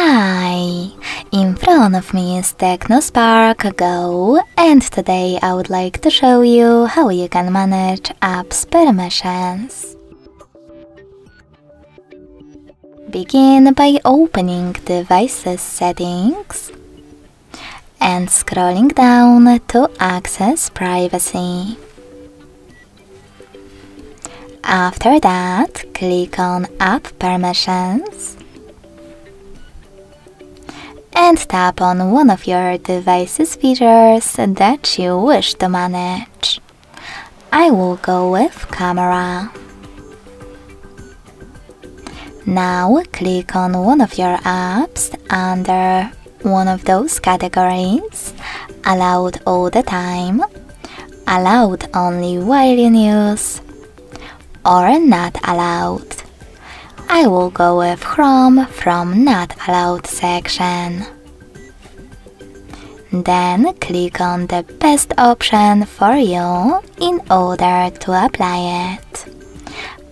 Hi! In front of me is TECNO Spark Go and today I would like to show you how you can manage apps permissions. Begin by opening Devices Settings and scrolling down to access privacy. After that, click on App Permissions and tap on one of your device's features that you wish to manage. I will go with Camera. Now click on one of your apps under one of those categories Allowed all the time, Allowed only while in use, or Not allowed. I will go with Chrome from Not allowed section. Then click on the best option for you in order to apply it.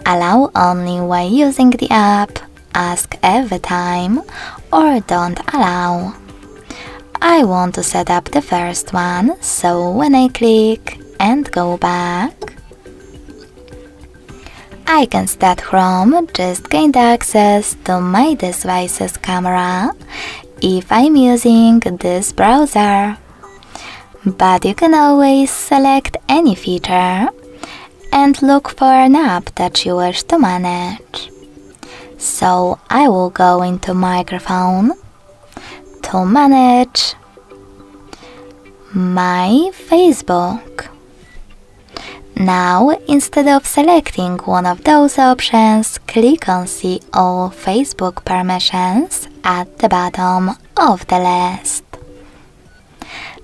Allow only while using the app, ask every time, or don't allow. I want to set up the first one, so when I click and go back, I can start from just gained access to my device's camera if I'm using this browser. But you can always select any feature and look for an app that you wish to manage. So I will go into microphone to manage my Facebook. Now, instead of selecting one of those options, click on See all Facebook permissions at the bottom of the list.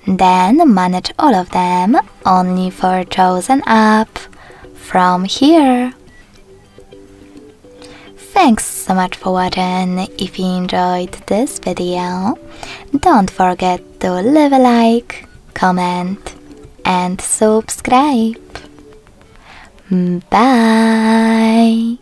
Then manage all of them only for chosen app from here. Thanks so much for watching. If you enjoyed this video, don't forget to leave a like, comment and subscribe. 嗯拜。